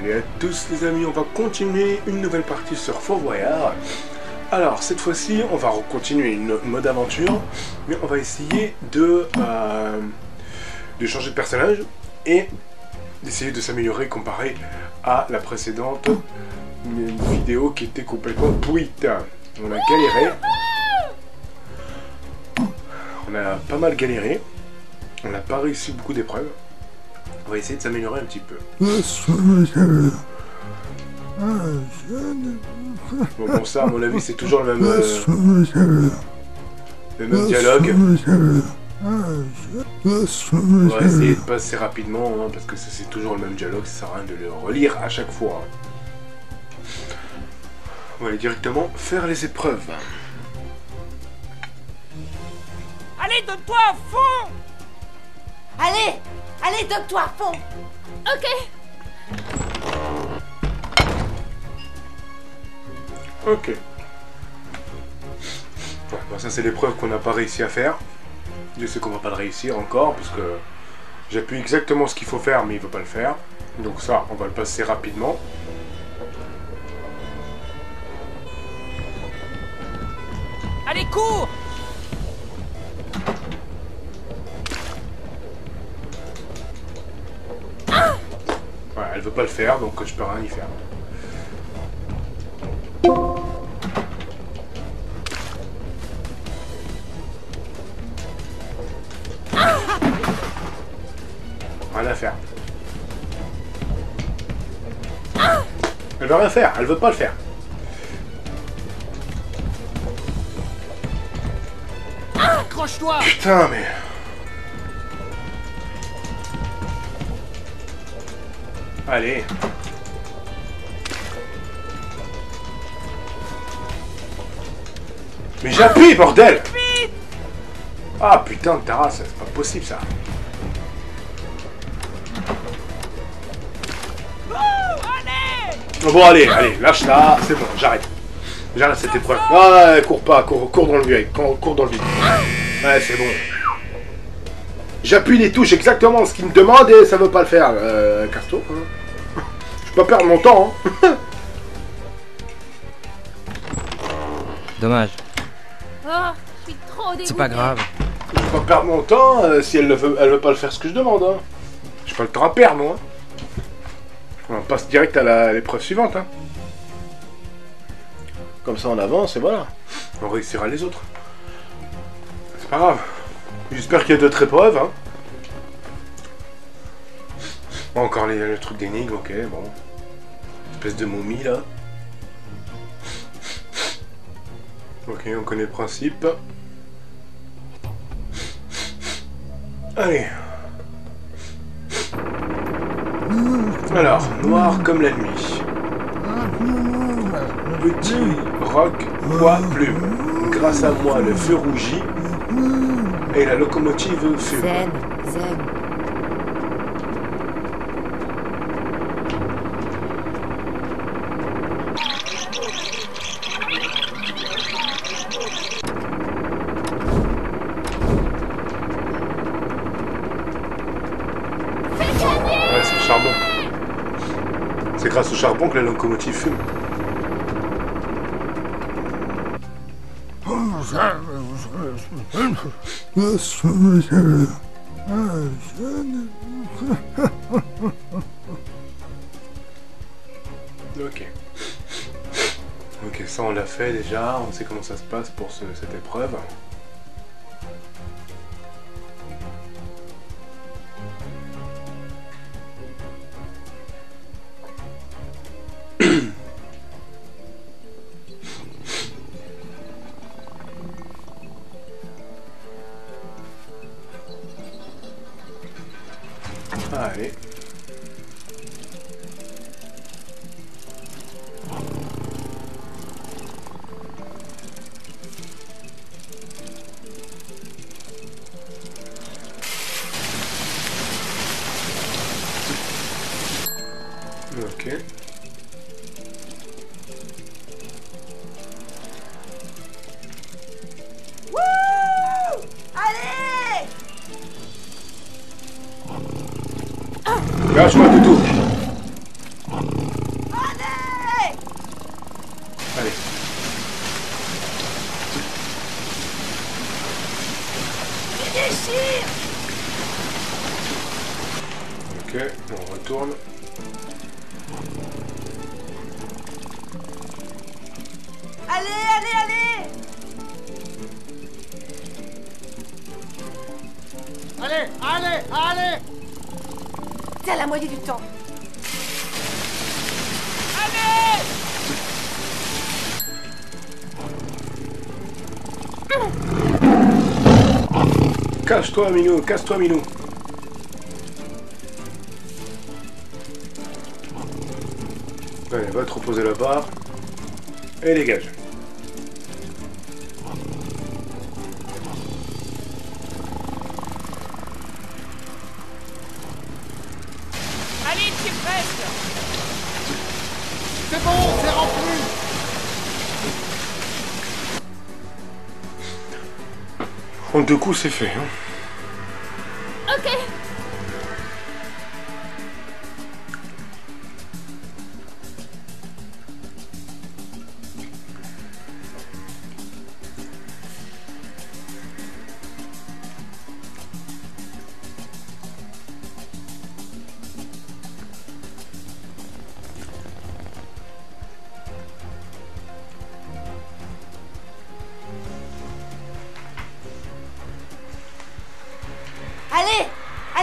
Salut à tous les amis, on va continuer une nouvelle partie sur Fort Boyard. Alors cette fois-ci, on va continuer une mode aventure, mais on va essayer de, euh, de changer de personnage et d'essayer de s'améliorer comparé à la précédente vidéo qui était complètement pourrite. On a galéré. On a pas mal galéré. On n'a pas réussi beaucoup d'épreuves. On va essayer de s'améliorer un petit peu. Bon, bon ça, à mon avis, c'est toujours le même, euh, le même dialogue. On va essayer de passer rapidement, hein, parce que c'est toujours le même dialogue, ça sert à rien de le relire à chaque fois. On va aller directement faire les épreuves. Allez, donne-toi à fond Allez Allez, à fond Ok. Ok. Bon, ça c'est l'épreuve qu'on n'a pas réussi à faire. Je sais qu'on va pas le réussir encore, parce que j'appuie exactement ce qu'il faut faire, mais il veut pas le faire. Donc ça, on va le passer rapidement. Allez, cours elle veut pas le faire, donc je peux rien y faire. Rien à faire. Elle veut rien faire, elle veut pas le faire. Accroche-toi Putain, mais... Allez. Mais j'appuie, bordel Ah putain de ta race, c'est pas possible ça. Bon allez, allez, lâche là, c'est bon, j'arrête. J'arrête cette épreuve. Ah, ouais, cours pas, cours, cours dans le vide, cours, dans le vide. Ouais, c'est bon. J'appuie les touches exactement ce qu'il me demande et ça veut pas le faire. Euh, casse-toi. hein. Pas perdre mon temps. Hein. Dommage, Oh, je suis trop dégoûtée. c'est pas grave. Je peux pas perdre mon temps euh, si elle ne veut, elle veut pas le faire ce que je demande. Hein. J'ai pas le temps à perdre, moi. On passe direct à l'épreuve suivante. Hein. Comme ça, on avance et voilà. On réussira les autres. C'est pas grave. J'espère qu'il y a d'autres épreuves. Hein. Encore les, le truc d'énigme, ok, bon. Espèce de momie là. Ok, on connaît le principe. Allez. Alors, noir comme la nuit. Petit roc, poids, plume. Grâce à moi, le feu rougit et la locomotive fume. Zen, zen. Ouais, c'est le charbon. C'est grâce au charbon que la locomotive fume. Ok. Ok, ça on l'a fait déjà, on sait comment ça se passe pour ce- cette épreuve. Casse-toi, Minou, casse-toi, Minou. Allez, va te reposer là-bas. Et dégage. Allez, tu es presque C'est bon, c'est rempli En deux coups, c'est fait. Hein.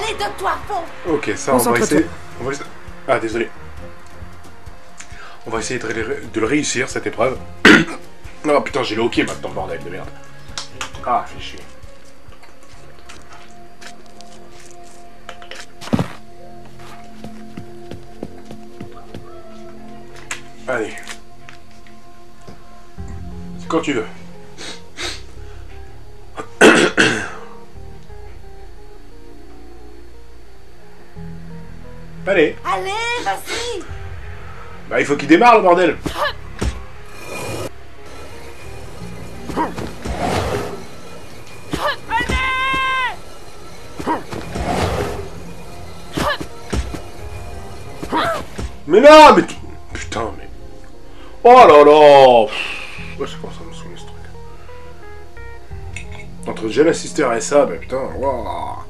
Allez, donne-toi fond Ok, ça, on va essayer. on va essa- Ah, désolé. On va essayer de, le réussir, cette épreuve. oh putain, j'ai le hockey maintenant, bordel de merde. Ah, fait chier. Allez. C'est quand tu veux. Allez. Allez, vas-y Bah, il faut qu'il démarre le bordel. Mais non, mais putain, mais oh là là. Pff, Ouais, ça commence à me saouler ce truc. Entre Jeune Assister et ça, bah putain, waouh.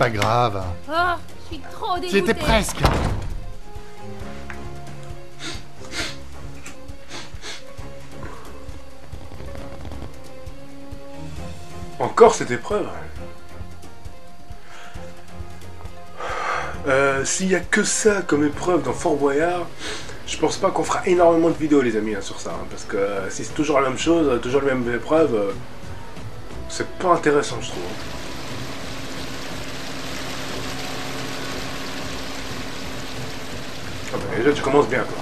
Pas grave. Oh, je suis trop dégoûtée J'étais presque. Encore cette épreuve Euh, S'il y a que ça comme épreuve dans Fort Boyard, je pense pas qu'on fera énormément de vidéos les amis hein, sur ça. hein, parce que euh, si c'est toujours la même chose, toujours les mêmes épreuves, euh, c'est pas intéressant je trouve. Ah bah, déjà tu commences bien toi.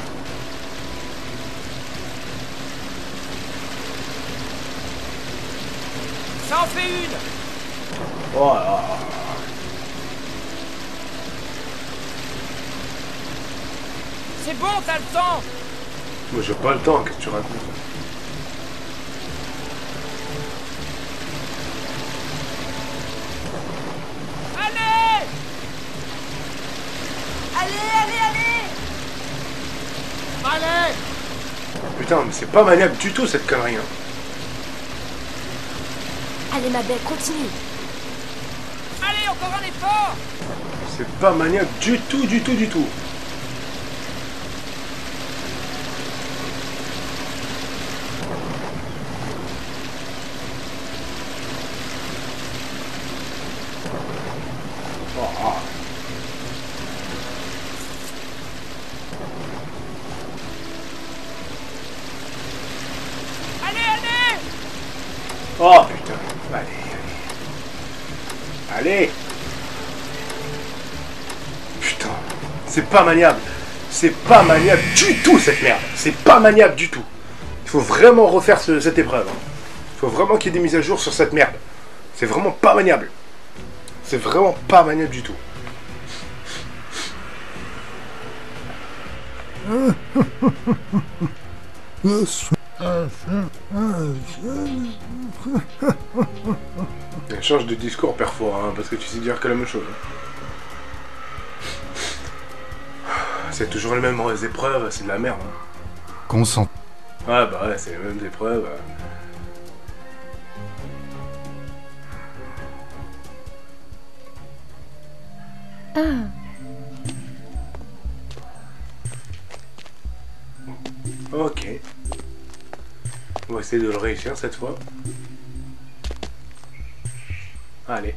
Ça en fait une Oh là là. C'est bon, t'as le temps Moi j'ai pas le temps, qu'est-ce que tu racontes? Putain mais c'est pas maniable du tout cette connerie hein. Allez, ma belle, continue Allez, encore un effort C'est pas maniable du tout, du tout, du tout. Oh, ah. Allez, allez Oh, putain. Allez, allez. Allez Putain. C'est pas maniable. C'est pas maniable du tout cette merde. C'est pas maniable du tout. Il faut vraiment refaire ce- cette épreuve. Il faut vraiment qu'il y ait des mises à jour sur cette merde. C'est vraiment pas maniable. C'est vraiment pas maniable du tout. Elle change de discours parfois, hein, parce que tu sais dire que la même chose. hein. C'est toujours les mêmes épreuves, c'est de la merde. hein. Concentre. Ouais, bah ouais, c'est les mêmes épreuves. euh. Essayer de le réussir cette fois. Allez.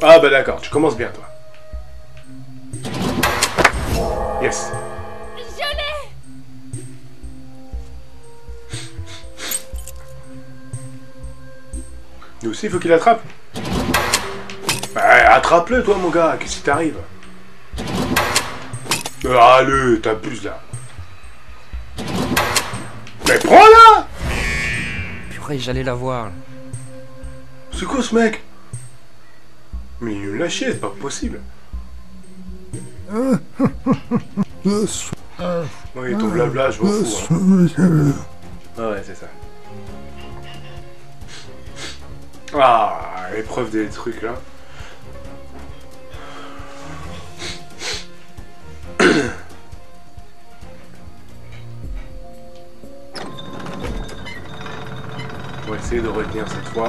Ah bah d'accord, tu commences bien toi. Yes. Je l'ai Lui aussi, il faut qu'il attrape. Bah, attrape-le, toi, mon gars. Qu'est-ce qui t'arrive? Allez, t'abuses, là. Mais prends-la Purée, j'allais la voir. là. C'est quoi, ce mec? Mais il nous chier, c'est pas possible. Oui, ton blabla, je m'en fous. hein. Ah ouais, c'est ça. Ah, l'épreuve des trucs, là. Essayer de retenir cette fois.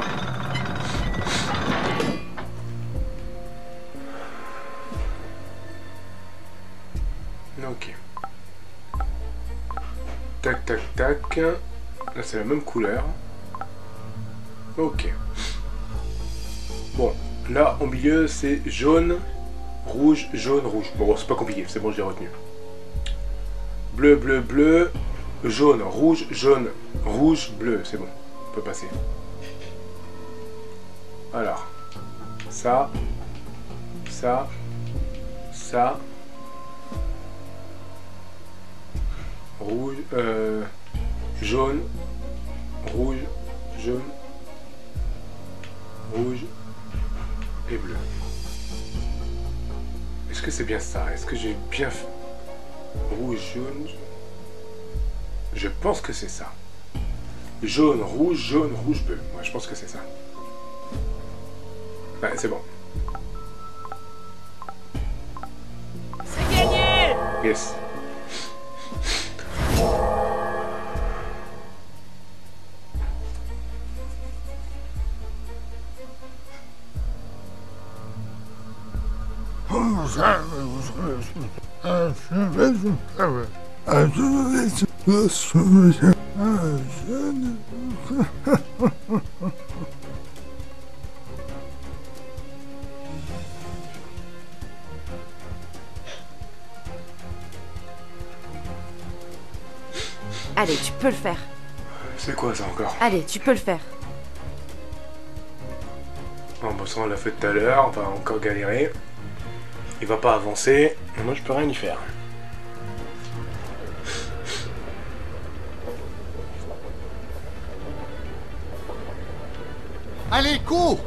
Ok. Tac, tac, tac. Là, c'est la même couleur. Ok. Bon, là, au milieu, c'est jaune, rouge, jaune, rouge. Bon, c'est pas compliqué, c'est bon, je l'ai retenu. Bleu, bleu, bleu, jaune, rouge, jaune, rouge, bleu. C'est bon, on passer. Alors, ça, ça, ça, rouge, euh, jaune, rouge, jaune, rouge et bleu. Est-ce que c'est bien ça? Est-ce que j'ai bien fait Rouge, jaune. Je pense que c'est ça. Jaune, rouge, jaune, rouge, bleu. Moi, je pense que c'est ça. Ouais, c'est bon. C'est gagné Yes. Allez, tu peux le faire. C'est quoi ça encore? Allez, tu peux le faire. En bossant, on l'a fait tout à l'heure, on va encore galérer. Il va pas avancer, moi je peux rien y faire. Allez, cours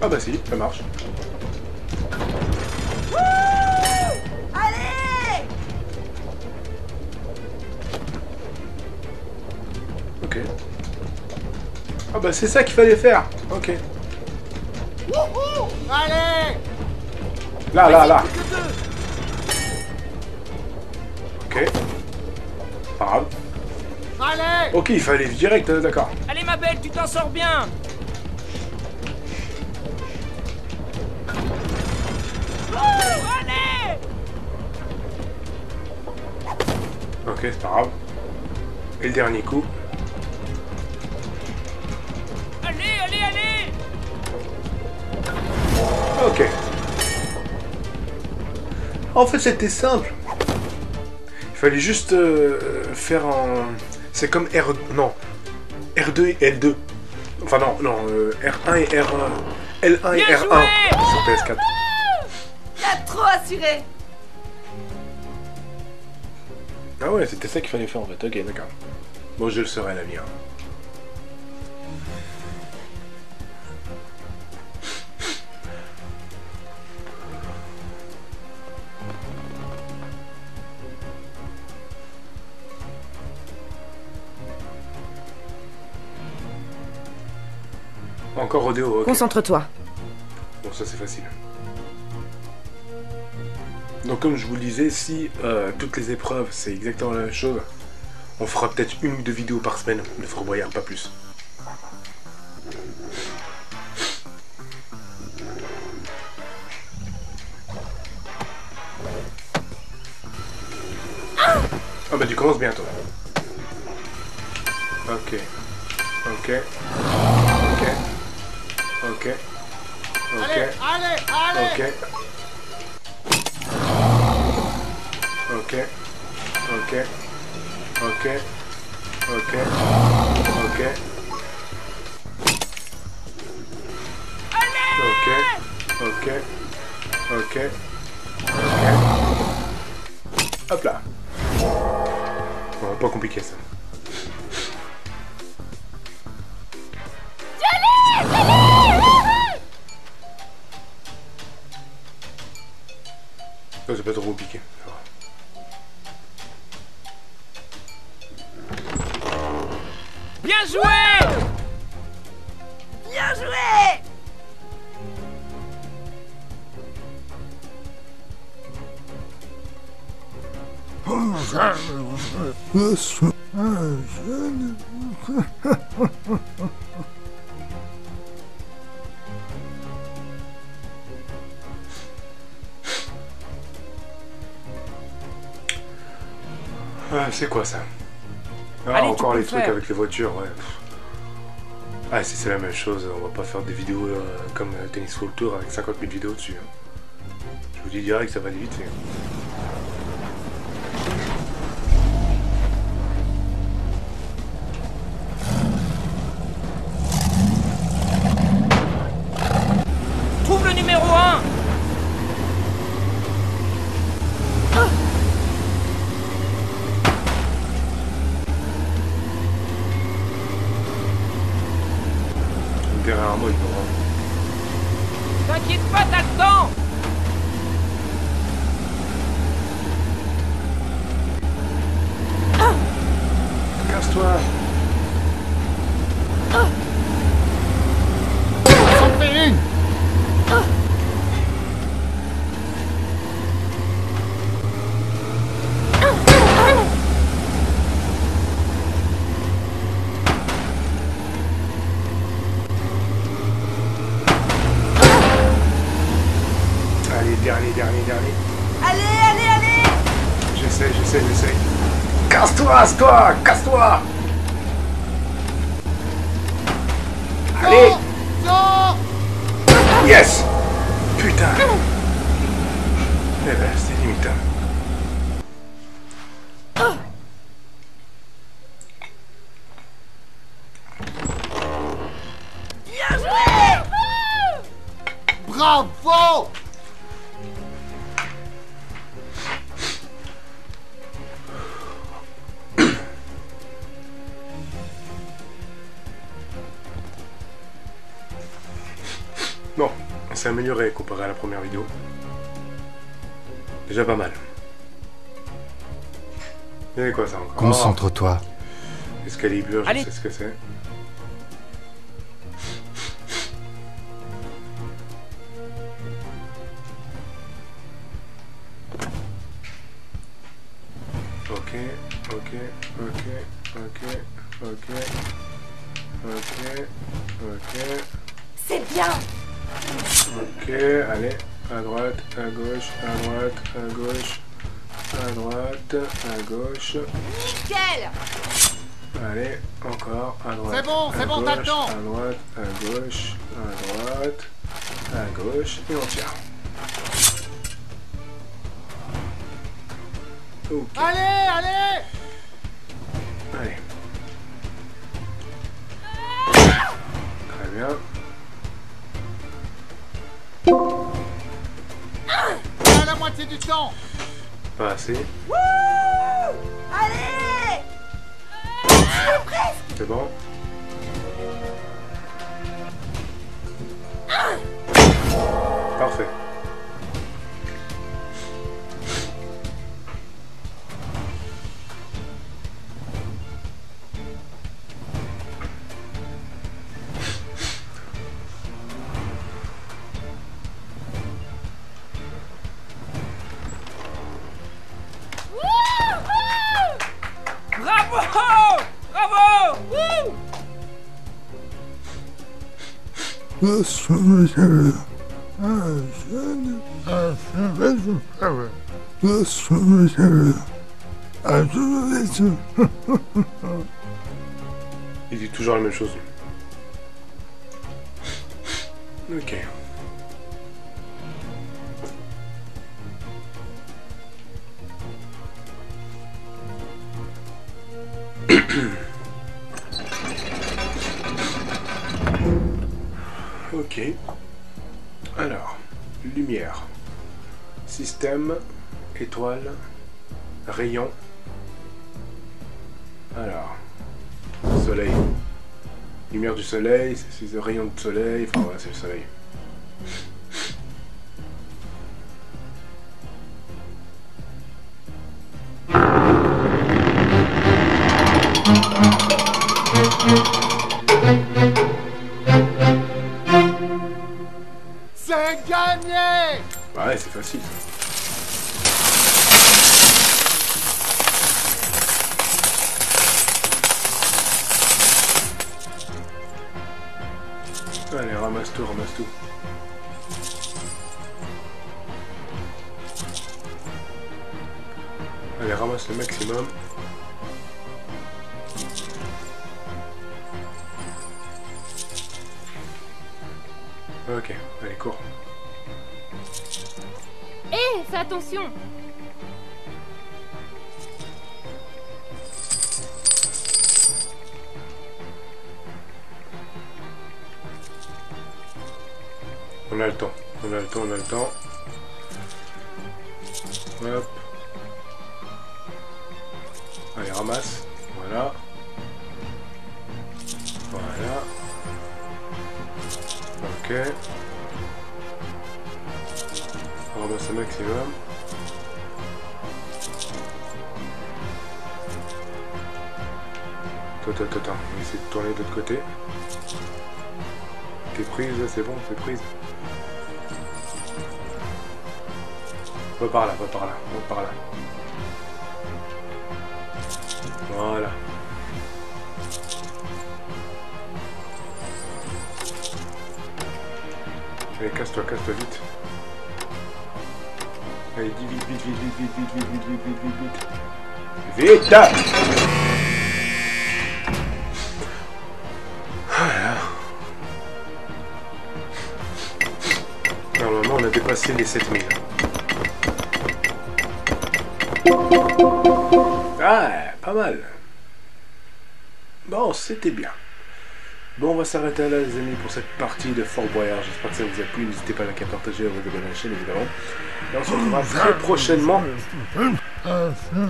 Ah bah si, ça marche. Allez Ok. Ah bah c'est ça qu'il fallait faire. Ok. Allez Là, là, là. Ok. Pas grave. Allez Ok, il fallait direct, euh, d'accord. Allez ma belle, tu t'en sors bien Allez Ok, c'est pas grave. Et le dernier coup. Allez, allez, allez Ok. En fait, c'était simple. Il fallait juste euh, faire en... C'est comme R... Non. R2 et L2. Enfin non, non. euh, R1 et R... L1 et Bien R1 joué sur PS4. T'as trop assuré Ah ouais, c'était ça qu'il fallait faire en fait. Ok, d'accord. Bon, je le saurai à l'avenir. Encore rodéo, ok. Concentre-toi. Bon, ça c'est facile. Donc comme je vous le disais, si euh, toutes les épreuves c'est exactement la même chose, on fera peut-être une ou deux vidéos par semaine de Fort Boyard, pas plus. Ah bah tu commences bientôt. Ok. Ok. Ok. Ok. Ok. Allez, allez, allez Ok. Ok. Ok. Ok. Ok. Ok. Ok. Ok. Ok. Hop là. Bon, pas compliqué. Ça, Bien joué! Bien joué! Quoi ça Ah, Allez, tu encore peux les le trucs faire. avec les voitures, ouais. Ah, si c'est la même chose, on va pas faire des vidéos euh, comme euh, Tennis World Tour avec 50 000 vidéos dessus. hein. Je vous dis direct, ça va aller vite fait. Trouve le numéro 1 Derrière moi, il faut vraiment- T'inquiète pas, t'as le temps Casse-toi C'en fait une Allez, dernier, dernier, dernier. Allez, allez, allez J'essaie, j'essaie, j'essaie. Casse-toi, casse-toi, casse-toi. Allez. Non Yes. Putain. Eh ben, c'est limite. S'est amélioré comparé à la première vidéo. Déjà pas mal. Il y avait quoi ça encore? Concentre-toi. Oh, Excalibur, je Allez. sais ce que c'est. Gauche. Nickel Allez, encore, à droite. C'est bon, c'est à bon, t'as le gauche, temps. À droite, à gauche, à droite, à gauche, et on tire. Ok, Allez, allez allez. Très bien. À la moitié du temps Pas assez. Wouh Allez C'est bon Parfait. Il dit toujours la même chose. ok. Alors, lumière. Système, étoile, rayon. Alors, soleil. Lumière du soleil, c'est le rayon de soleil, enfin voilà, c'est le soleil. Ramasse tout, ramasse tout. Allez, ramasse le maximum. Ok, allez, cours. Hé, fais attention On a le temps, on a le temps, on a le temps. Hop. Allez, ramasse. Voilà. Voilà. Ok. On ramasse un maximum. Attends, attends, attends. On va essayer de tourner de l'autre côté. T'es prise là, c'est bon, t'es prise. Va par là, va par là, va par là. Voilà. Allez, casse-toi, casse-toi vite. Allez, dis vite, vite, vite, vite, vite, vite, vite, vite, vite, vite, vite, vite. Normalement, on a dépassé les 7000. Ah, pas mal. Bon, c'était bien. Bon, on va s'arrêter là, les amis, pour cette partie de Fort Boyard. J'espère que ça vous a plu. N'hésitez pas à liker, partager, à vous abonner à la chaîne, évidemment. Et on se retrouvera très prochainement,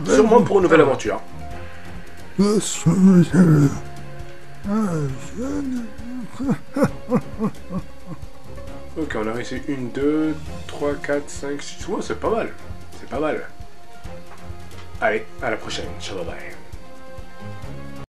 sûrement pour une nouvelle aventure. Ok, on a réussi 1, 2, 3, 4, 5, 6. Ouais, c'est pas mal. C'est pas mal. あれあれこしゃのシャドーバレ